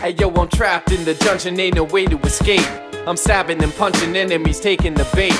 Hey yo, I'm trapped in the dungeon, ain't no way to escape. I'm stabbing and punching enemies, taking the bait.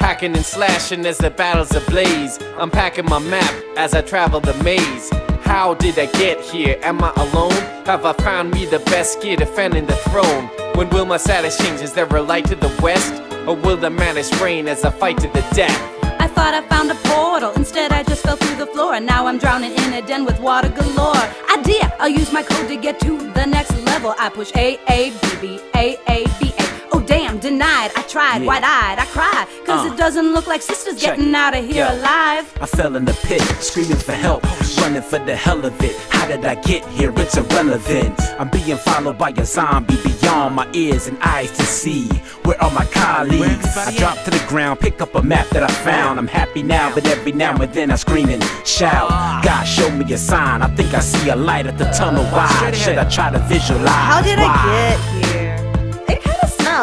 Hacking and slashing as the battles ablaze. I'm packing my map as I travel the maze. How did I get here? Am I alone? Have I found me the best gear defending the throne? When will my status change? Is there a light to the west? Or will the madness reign as I fight to the death? I thought I found a portal, instead I just fell through the floor And now I'm drowning in a den with water galore. Idea, I'll use my code to get to the next level. I push A, A, B, B, A, A, B, A. Oh damn, denied, I tried, Yeah. wide-eyed, I cried Cause Uh. it doesn't look like sisters Check getting out of here Yo. alive. I fell in the pit, screaming for help, running for the hell of it. How did I get here? It's irrelevant. I'm being followed by a zombie beyond my ears and eyes to see. Where are my colleagues? I drop to the ground, pick up a map that I found. I'm happy now, but every now and then I scream and shout. God, show me a sign. I think I see a light at the tunnel wide. Should I try to visualize? How did why? I get here?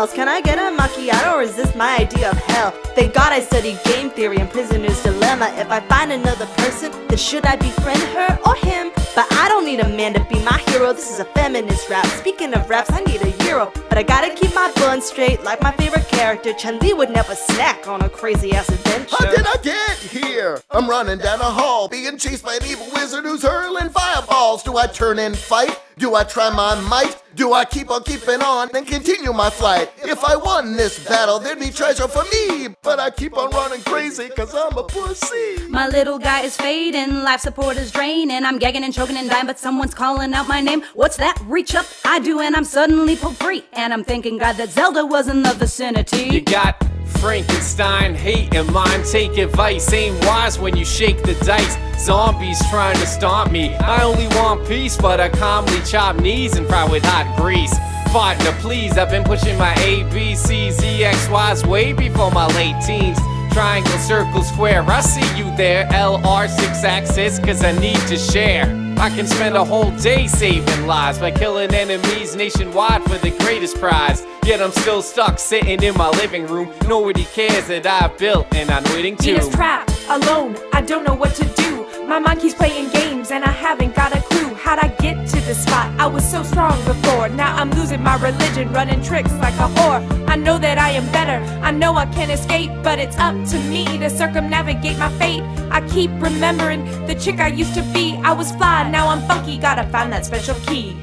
It. Can I get a macchiato or is this my idea of hell? Thank God I studied game theory and prisoner's dilemma. If I find another person, then should I befriend her or him? But I don't need a man to be my hero. This is a feminist rap. Speaking of raps, I need a euro. But I gotta keep my bun straight like my favorite character. Chun Li would never snack on a crazy ass adventure. How did I get here? I'm running down a hall, being chased by an evil wizard who's hurling fireballs. Do I turn and fight? Do I try my might? Do I keep on keeping on and continue my flight? If I won this battle, there'd be treasure for me. But I keep on running crazy, cause I'm a pussy. My little guy is fading, life support is draining. I'm gagging and choking and dying, but someone's calling out my name. What's that? Reach up, I do, and I'm suddenly pulled free. And I'm thanking God that Zelda was in the vicinity. You got Frankenstein, hate in mind, take advice. Ain't wise when you shake the dice. Zombies trying to stomp me. I only want peace, but I calmly chop knees and fry with hot grease. Partner, please, I've been pushing my A, B, C, Z, X, Y's way before my late teens. Triangle, circle, square, I see you there. LR, Sixaxis, cause I need to share. I can spend a whole day saving lives by killing enemies nationwide for the greatest prize. Yet I'm still stuck sitting in my living room. Nobody cares that I've built and I'm waiting He too. is trapped, alone, I don't know what to do. My mind keeps playing games and I haven't got a clue. How'd I get to this spot? I was so strong before. Now I'm losing my religion, running tricks like a whore. I know that I am better, I know I can escape, but it's up to me to circumnavigate my fate. I keep remembering the chick I used to be. I was fly, now I'm funky, gotta find that special key.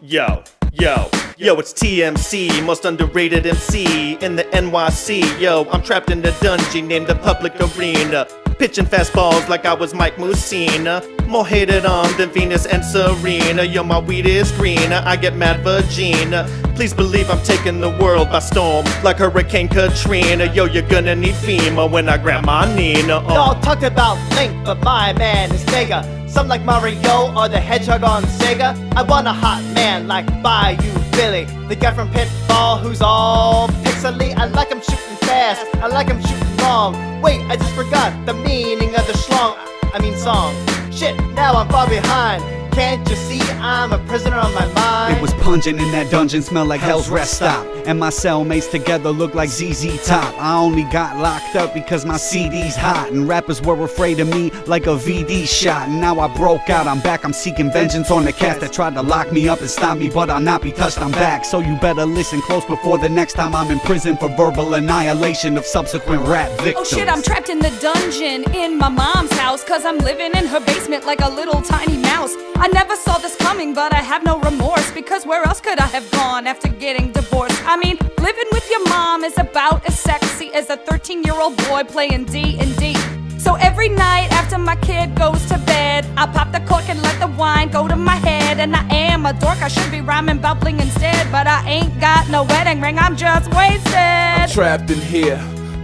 Yo, yo, yo, it's TMC, most underrated MC in the NYC. Yo, I'm trapped in the dungeon named the Public Arena. Pitching fastballs like I was Mike Mussina. More hated on than Venus and Serena. Yo, my weed is green. I get mad Vagina. Please believe I'm taking the world by storm like Hurricane Katrina. Yo, you're gonna need FEMA when I grab my Nina. Uh. Y'all talked about Link, but my man is Mega. Some like Mario or the Hedgehog on Sega. I want a hot man like Bayou Billy, the guy from Pitfall who's all pixely. I like him shooting fast, I like him shooting long. Wait, I just forgot the meaning of the schlong. I mean song. Shit, now I'm far behind. Can't you see I'm a prisoner on my mind? It was pungent in that dungeon, smell like hell's rest stop. And my cellmates together look like ZZ Top. I only got locked up because my CD's hot. And rappers were afraid of me like a VD shot. And now I broke out, I'm back, I'm seeking vengeance on the cats that tried to lock me up and stop me, but I'll not be touched, I'm back. So you better listen close before the next time I'm in prison for verbal annihilation of subsequent rap oh, victims. Oh shit, I'm trapped in the dungeon in my mom's house. Cause I'm living in her basement like a little tiny mouse. I never saw this coming, but I have no remorse. Because where else could I have gone after getting divorced? I mean, living with your mom is about as sexy as a 13 year old boy playing D and D. So every night after my kid goes to bed, I pop the cork and let the wine go to my head. And I am a dork, I should be rhyming about bling instead. But I ain't got no wedding ring, I'm just wasted. Trapped in here.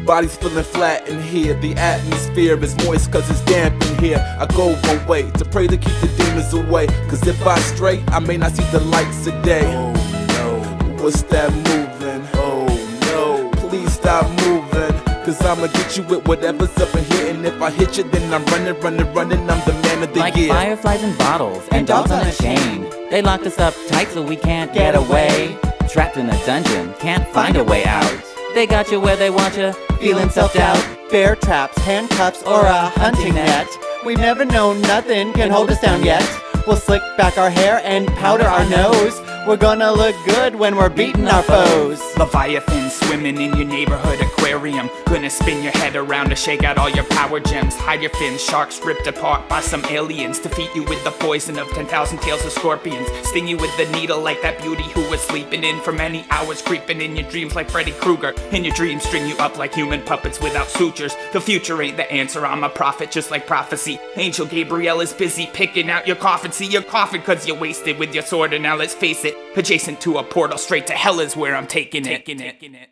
Body's feeling flat in here. The atmosphere is moist cause it's damp in here. I go one way to pray to keep the demons away. Cause if I stray, I may not see the lights of day. Oh no. What's that moving? Oh no. Please stop moving. Cause I'ma get you with whatever's up in here. And if I hit you, then I'm running, running, running. I'm the man of the Like year. fireflies in bottles and dogs on a chain. They locked us up tight so we can't get away. Trapped in a dungeon, can't find a way out. They got you where they want you, feeling self doubt. Bear traps, handcuffs, or a hunting net. We've never known nothing can hold us down yet. We'll slick back our hair and powder our nose. We're gonna look good when we're beating our foes. Leviathan swimming in your neighborhood aquarium. Gonna spin your head around to shake out all your power gems. Hide your fins, sharks ripped apart by some aliens. Defeat you with the poison of 10,000 tails of scorpions. Sting you with the needle like that beauty who was sleeping in for many hours. Creeping in your dreams like Freddy Krueger. In your dreams, string you up like human puppets without sutures. The future ain't the answer, I'm a prophet just like prophecy. Angel Gabriel is busy picking out your coffin. See, you're coughing cause you wasted with your sword, and now let's face it. Adjacent to a portal straight to hell is where I'm taking it. Taking it.